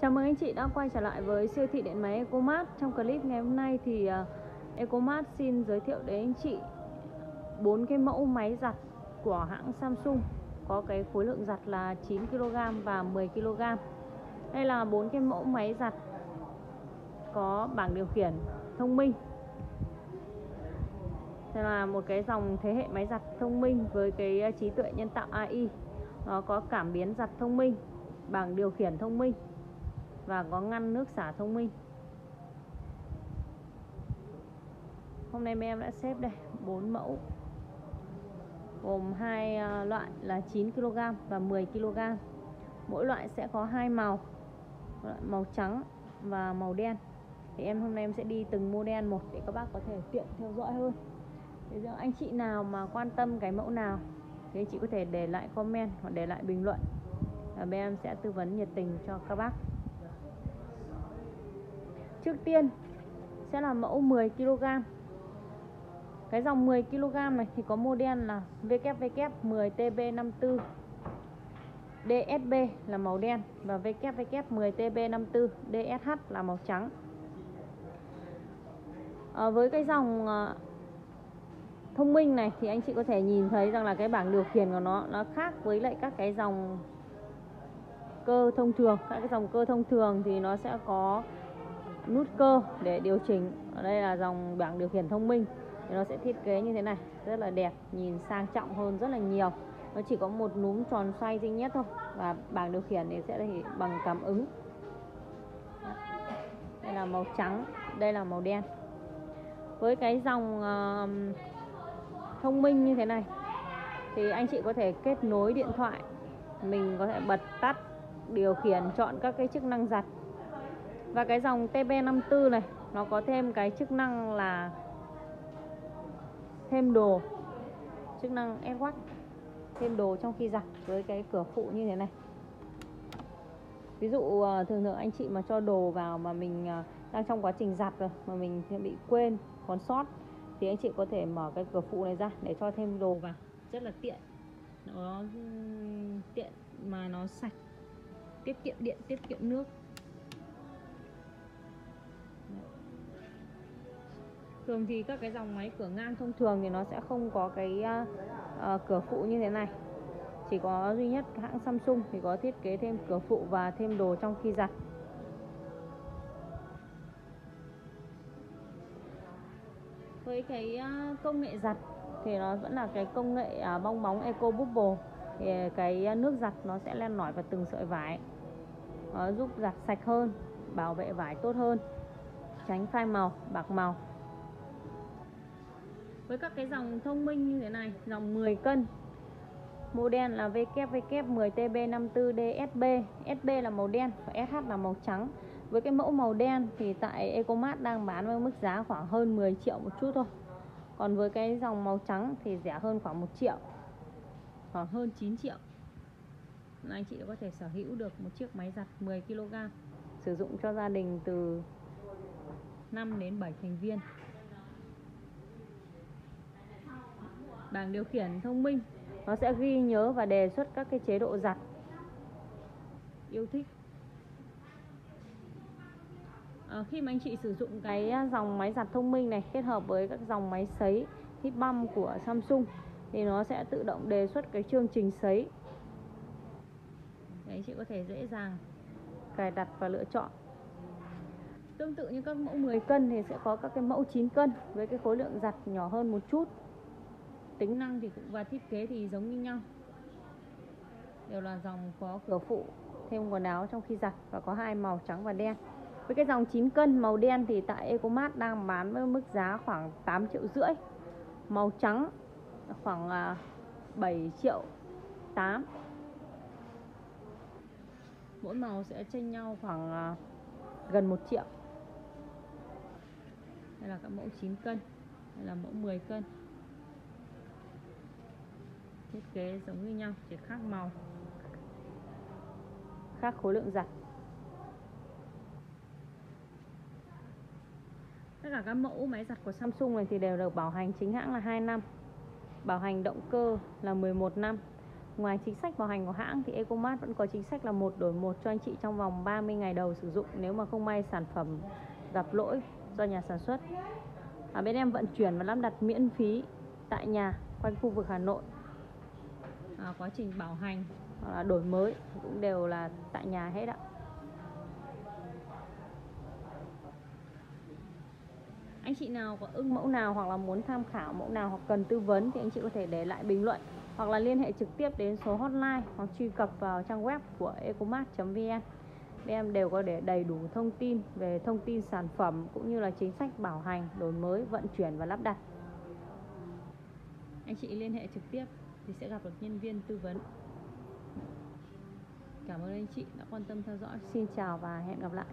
Chào mừng anh chị đã quay trở lại với siêu thị điện máy Ecomart Trong clip ngày hôm nay thì à, Ecomart xin giới thiệu đến anh chị bốn cái mẫu máy giặt của hãng Samsung. Có cái khối lượng giặt là 9kg và 10kg Đây là bốn cái mẫu máy giặt có bảng điều khiển thông minh. Đây là một cái dòng thế hệ máy giặt thông minh với cái à, trí tuệ nhân tạo AI Nó có cảm biến giặt thông minh, bảng điều khiển thông minh và có ngăn nước xả thông minh. Hôm nay em đã xếp đây, bốn mẫu, gồm hai à, loại là 9 kg và 10 kg. Mỗi loại sẽ có hai màu màu trắng và màu đen. Thì em hôm nay em sẽ đi từng model một để các bác có thể tiện theo dõi hơn. Bây giờ anh chị nào mà quan tâm cái mẫu nào thì anh chị có thể để lại comment hoặc để lại bình luận. Và bên em sẽ tư vấn nhiệt tình cho các bác. Trước tiên sẽ là mẫu 10 kg. Cái dòng 10 kg này thì có model là WW10TB54 DSB là màu đen và WW10TB54 DSH là màu trắng. À, với cái dòng à, thông minh này thì anh chị có thể nhìn thấy rằng là cái bảng điều khiển của nó nó khác với lại các cái dòng cơ thông thường các cái dòng cơ thông thường thì nó sẽ có nút cơ để điều chỉnh. Ở đây là dòng bảng điều khiển thông minh. Thì nó sẽ thiết kế như thế này rất là đẹp nhìn sang trọng hơn rất là nhiều. Nó chỉ có một núm tròn xoay duy nhất thôi và bảng điều khiển thì sẽ bằng cảm ứng. Đây là màu trắng đây là màu đen. Với cái dòng uh, thông minh như thế này thì anh chị có thể kết nối điện thoại. Mình có thể bật tắt điều khiển chọn các cái chức năng giặt và cái dòng TB54 này, nó có thêm cái chức năng là thêm đồ, chức năng AirWatch thêm đồ trong khi giặt với cái cửa phụ như thế này. Ví dụ ờ, thường thường anh chị mà cho đồ vào mà mình ờ, đang trong quá trình giặt rồi, mà mình bị quên, còn sót, thì anh chị có thể mở cái cửa phụ này ra để cho thêm đồ vào. Rất là tiện. Nó ừ, tiện mà nó sạch. Tiết kiệm điện, tiết kiệm nước. Thường thì các cái dòng máy cửa ngang thông thường thì nó sẽ không có cái uh, uh, cửa phụ như thế này. Chỉ có duy nhất hãng Samsung thì có thiết kế thêm cửa phụ và thêm đồ trong khi giặt. Với cái uh, công nghệ giặt thì nó vẫn là cái công nghệ uh, bong bóng Eco Bubble. Thì cái nước giặt nó sẽ len lỏi vào từng sợi vải nó giúp giặt sạch hơn bảo vệ vải tốt hơn tránh phai màu bạc màu với các cái dòng thông minh như thế này, dòng 10 cân. Model là WW10TB54 DSB SB là màu đen và SH là màu trắng. Với cái mẫu màu đen thì tại Ecomart đang bán với mức giá khoảng hơn 10 triệu một chút thôi. Còn với cái dòng màu trắng thì rẻ hơn khoảng 1 triệu. Khoảng hơn 9 triệu. Anh chị có thể sở hữu được một chiếc máy giặt 10 kg sử dụng cho gia đình từ 5 đến 7 thành viên. Bảng điều khiển thông minh. Nó sẽ ghi nhớ và đề xuất các cái chế độ giặt. Yêu thích. À, khi mà anh chị sử dụng cái à, dòng máy giặt thông minh này kết hợp với các dòng máy sấy hip băm của Samsung thì nó sẽ tự động đề xuất cái chương trình sấy. Anh chị có thể dễ dàng cài đặt và lựa chọn. Tương tự như các mẫu 10 cân thì sẽ có các cái mẫu 9 cân với cái khối lượng giặt nhỏ hơn một chút tính năng thì cũng và thiết kế thì giống như nhau. Đều là dòng có cửa phụ, thêm quần áo trong khi giặt và có hai màu trắng và đen. Với cái dòng 9 cân màu đen thì tại Ecomart đang bán với mức giá khoảng 8 triệu rưỡi. Màu trắng khoảng à, 7 triệu 8 mỗi màu sẽ chênh nhau khoảng à, gần 1 triệu. Đây là các mẫu 9 cân, đây là mẫu 10 cân thiết kế giống như nhau, chỉ khác màu, khác khối lượng giặt tất cả các mẫu máy giặt của Samsung này thì đều được bảo hành chính hãng là 2 năm, bảo hành động cơ là 11 năm ngoài chính sách bảo hành của hãng thì Ecomart vẫn có chính sách là một đổi một cho anh chị trong vòng 30 ngày đầu sử dụng nếu mà không may sản phẩm gặp lỗi do nhà sản xuất. Ở bên em vận chuyển và lắp đặt miễn phí tại nhà quanh khu vực Hà Nội. À, quá trình bảo hành hoặc là đổi mới cũng đều là tại nhà hết ạ. anh chị nào có ưng mẫu nào hoặc là muốn tham khảo mẫu nào hoặc cần tư vấn thì anh chị có thể để lại bình luận hoặc là liên hệ trực tiếp đến số hotline hoặc truy cập vào trang web của ecomart.vn em đều có để đầy đủ thông tin về thông tin sản phẩm cũng như là chính sách bảo hành đổi mới vận chuyển và lắp đặt. Anh chị liên hệ trực tiếp thì sẽ gặp được nhân viên tư vấn. Cảm ơn anh chị đã quan tâm theo dõi. Xin chào và hẹn gặp lại.